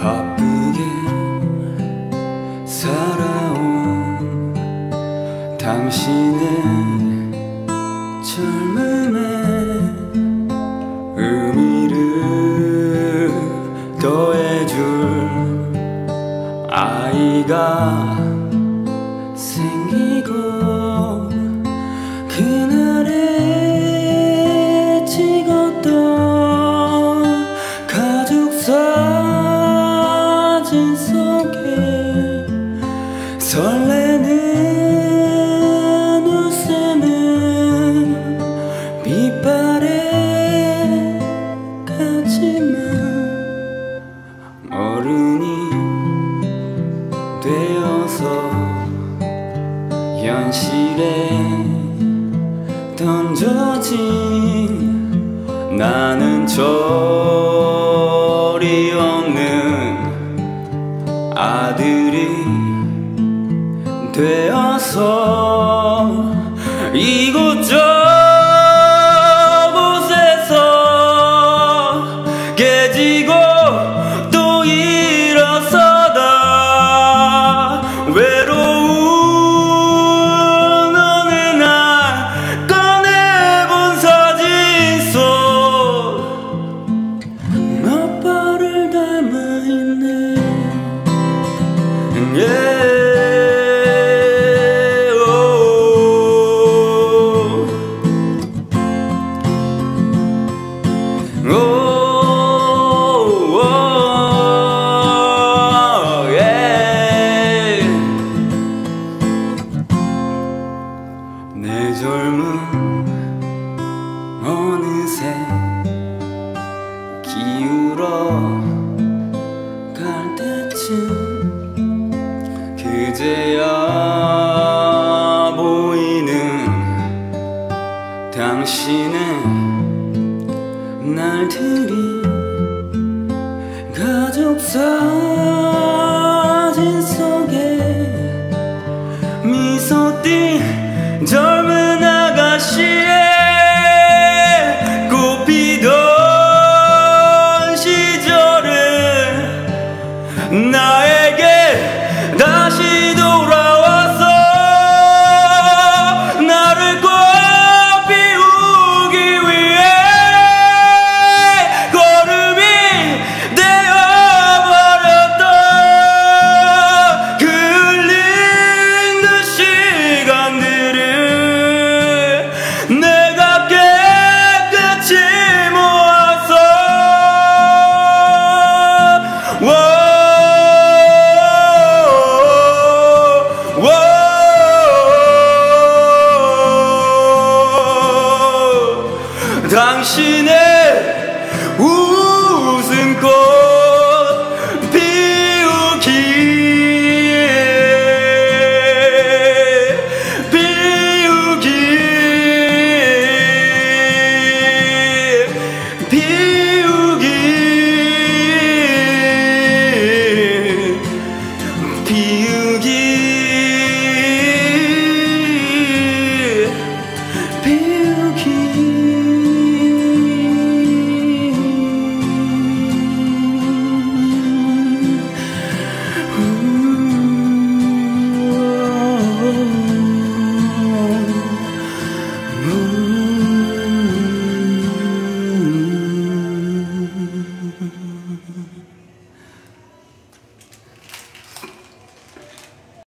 바쁘게 살아온 당신의 젊음에 의미를 더해줄 아이가 생기고 그날에 설레는 웃음은 빛바래 같지만 어른이 되어서 현실에 던져진 나는 저리 없는 아들이 되어서 이곳저곳에서 깨지고 또 일어서다 외로운 어느 날 꺼내본 사진 속 아빠를 닮아있네 yeah. 젊음 어느새 기울어 갈 때쯤 그제야 보이는 당신의 날들이 가족 사 워, 당신